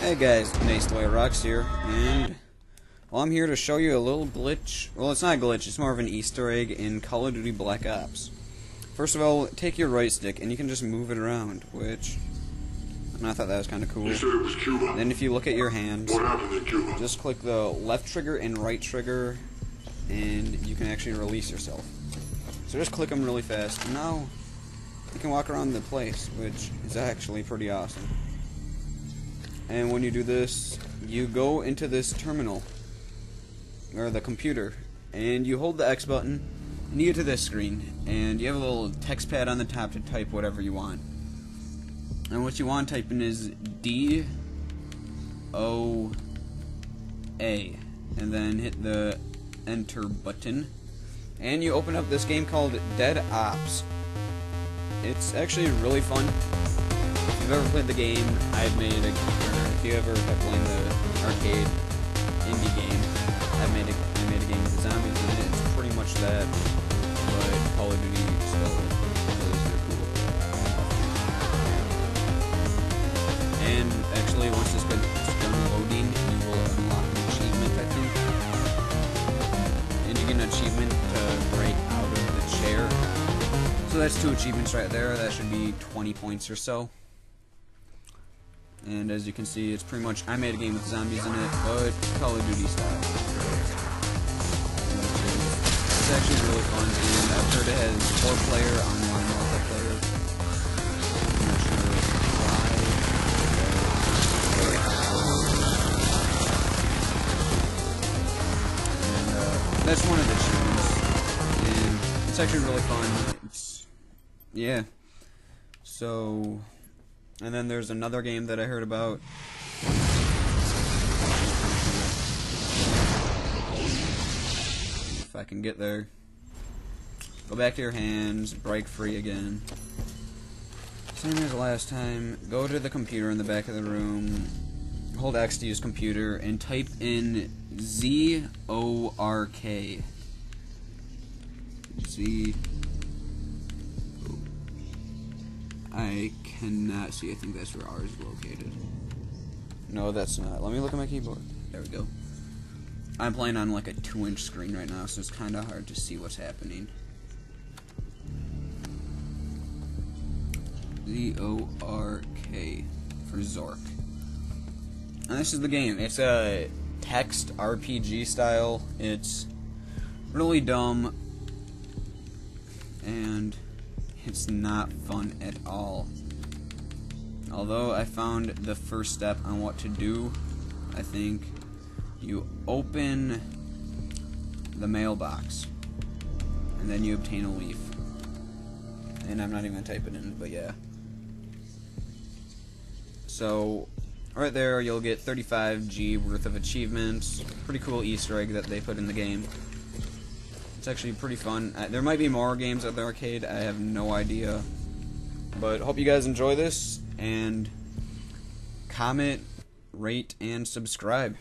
Hey guys, NateSlayerRox here, and well, I'm here to show you a little glitch. Well, it's not a glitch, it's more of an Easter egg in Call of Duty Black Ops. First of all, take your right stick and you can just move it around, which I thought that was kind of cool. You said it was Cuba. Then if you look at your hands, What happened in Cuba? just click the left trigger and right trigger, and you can actually release yourself. So just click them really fast. Now you can walk around the place, which is actually pretty awesome. And when you do this, you go into this terminal, or the computer, and you hold the X button, and you get to this screen, and you have a little text pad on the top to type whatever you want. And what you want in is D O A, and then hit the enter button, and you open up this game called Dead Ops. It's actually really fun. You've ever played the game, I've made a. Or if you ever have played the arcade indie game, I've made a. I made a game with zombies in it. It's pretty much that, but Call of Duty still super cool. And actually, once this gets done loading, you will unlock an achievement, I think. And you get an achievement to break out of the chair. So that's two achievements right there. That should be 20 points or so. And as you can see, it's pretty much I made a game with zombies in it, but Call of Duty style. It's actually really fun, and I've heard it has four player online multiplayer. Uh, that's one of the achievements, and it's actually really fun. It's yeah. So, and then there's another game that I heard about. If I can get there. Go back to your hands, break free again. Same as last time. Go to the computer in the back of the room. Hold X to use computer and type in Z O R K. Z. I cannot see. I think that's where R is located. No, that's not. Let me look at my keyboard. There we go. I'm playing on like a two inch screen right now, so it's kind of hard to see what's happening. Z O R K for Zork. And this is the game. It's a text RPG style. It's really dumb and it's not fun at all. Although I found the first step on what to do, I think you open the mailbox and then you obtain a leaf. And I'm not even gonna type it in, but yeah. So, right there, you'll get 35G worth of achievements. Pretty cool Easter egg that they put in the game. It's actually pretty fun. Uh, there might be more games at the arcade. I have no idea. But hope you guys enjoy this and comment, rate, and subscribe.